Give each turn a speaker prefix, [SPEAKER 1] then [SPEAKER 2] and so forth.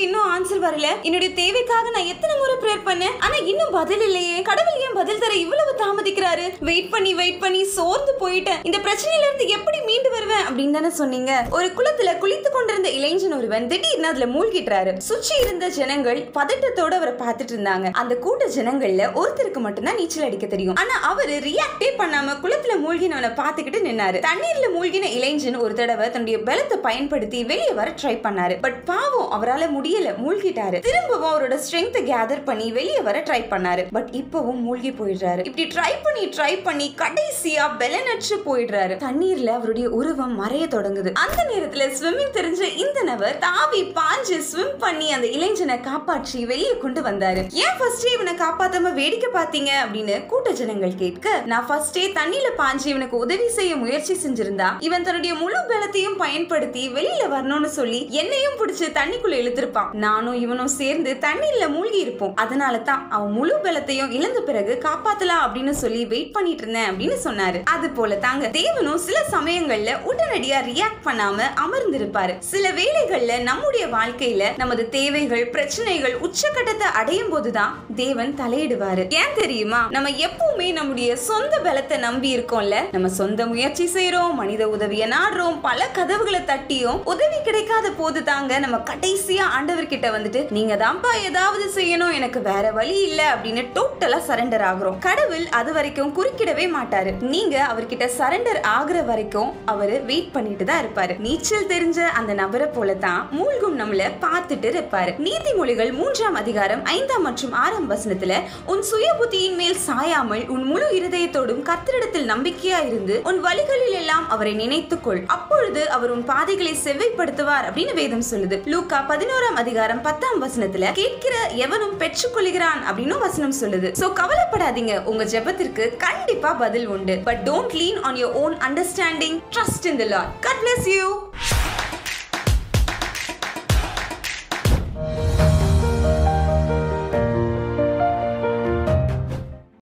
[SPEAKER 1] இன்னும் ஆன்சர் வரல. என்னுடைய தேவைக்காக நான் எத்தனை முறை ப்ரேயர் பண்ணேன் ஆனா இன்னும் பதில் இல்லையே. கடவுள் ஏன் பதில் தர இவ்வளவு தாமதிக்கிறாரு? வெயிட் பண்ணி வெயிட் பண்ணி சோர்ந்து போயிட்டேன். இந்த பிரச்சனையில இருந்து எப்படி மீண்டு வருவேன் அப்படின்னு தானே சொன்னீங்க. ஒரு குளத்துல குளித்து கொண்டிருந்த இளைஞன் ஒருவன் திடீர்னு அதுல மூழ்கிட்டாரு. சுற்றி இருந்த ஜனங்கள் பதட்டத்தோட அவரை பார்த்துட்டு இருந்தாங்க. அந்த கூட்ட ஜனங்கள்ல ஒருத்தருக்கு மட்டும்தான் நீச்சல் அடிக்க தெரியும். ஆனா அவரு ரியாக்டே பண்ணாம குளத்துல மூழ்கினவனை பார்த்துக்கிட்டு நின்னாரு. தண்ணீர்ல மூழ்கின இளைஞன் ஒரு தடவை தன்னுடைய பலத்தை பயன்படுத்தி வெளியே வர ட்ரை பண்ணாரு. பட் பாவம் அவரால முடியல மூழ்கிட்டாரு. திரும்பவும் அவரோட ஸ்ட்ரென்த் கேதர் பண்ணி வெளியே வர ட்ரை பண்ணாரு. பட் இப்பவும் மூழ்கி போயிடுறாரு. இப்படி ட்ரை பண்ணி ட்ரை பண்ணி கடைசியா பெலனற்று போயிடுறாரு. தண்ணீர்ல அவருடைய உருவம் மறைய தொடங்குது. அந்த நேரத்துல ஸ்விம்மிங் தெரிஞ்ச இந்த நபர் தாவி பாஞ்சு ஸ்விம் பண்ணி அந்த இளைஞனை காப்பாற்றி வெளியே கொண்டு வந்தாரு. ஏன் ஃபர்ஸ்டே இவனை காப்பாத்தாம வேடிக்கை பார்த்தீங்க? அப்படின்னு கூட்ட ஜனங்கள் கேட்க நான் ஃபர்ஸ்டே தண்ணியில பாஞ்சு இவனுக்கு உதவி செய்ய முயற்சி செஞ்சிருந்தா இவன் தன்னுடைய முழு பலத்தையும் பயன்படுத்தி வெளியில வரணும்னு சொல்லி என்னையும் பிடிச்சு தண்ணிக்குள்ள இழுத்திருப்பான். நானும் இவனும் சேர்ந்து தண்ணீர்ல மூழ்கி இருப்போம். அதனால தான் அவன் முழு பலத்தையும் இழந்த பிறகு காப்பாத்தலாம் அப்படின்னு சொல்லி வெயிட் பண்ணிட்டு இருந்தேன் அப்படின்னு சொன்னாரு. அது போல தாங்க தேவனும் சில சமயங்கள்ல உடனடியா ரியாக்ட் பண்ணாம அமர்ந்திருப்பாரு. சில வேலைகள்ல நம்முடைய வாழ்க்கையில நமது தேவைகள் பிரச்சனைகள் உச்சக்கட்டத்தை அடையும் போதுதான் தேவன் தலையிடுவாரு. ஏன் தெரியுமா? நம்ம எப்பவுமே நம்முடைய சொந்த பலத்தை நம்பி இருக்கோம்ல. நம்ம சொந்த முயற்சி செய்யறோம் மனித உதவிய நாடுறோம் பல கதவுகளை தட்டியும் உதவி கிடைக்காத போது தாங்க நம்ம கடைசியா ஆண்டவர்கிட்ட வந்துட்டு நீங்க தான்ப்பா ஏதாவது செய்யணும் எனக்கு வேற வேற வழி இல்ல அப்படின்னு டோட்டலா சரண்டர் ஆகுறோம். கடவுள் அது வரைக்கும் குறுக்கிடவே மாட்டாரு. நீங்க அவர்கிட்ட சரண்டர் ஆகுற வரைக்கும் அவரு வெயிட் பண்ணிட்டு தான் இருப்பாரு. நீச்சல் தெரிஞ்ச அந்த நபரை போல தான் மூழ்கும் நம்மள பார்த்துட்டு இருப்பாரு. நீதிமொழிகள் மூன்றாம் அதிகாரம் ஐந்தாம் மற்றும் ஆறாம் வசனத்துல உன் சுய புத்தியின் மேல் சாயாமல் உன் முழு இருதயத்தோடும் கத்திரிடத்தில் நம்பிக்கையா இருந்து உன் வழிகளில் எல்லாம் அவரை நினைத்துக்கொள். அப்பொழுது அவர் உன் பாதைகளை செவ்வைப்படுத்துவார் அப்படின்னு வேதம் சொல்லுது. லூக்கா பதினோராம் அதிகாரம் பத்தாம் வசனத்துல கேட்கிற எவனும் பெற்றுக்கொள்ள சொல்லுகிறான் அப்படின்னு வசனம் சொல்லுது. சோ கவலைப்படாதீங்க. உங்க ஜெபத்திற்கு கண்டிப்பா பதில் உண்டு. But don't lean on your own understanding trust in the Lord God bless you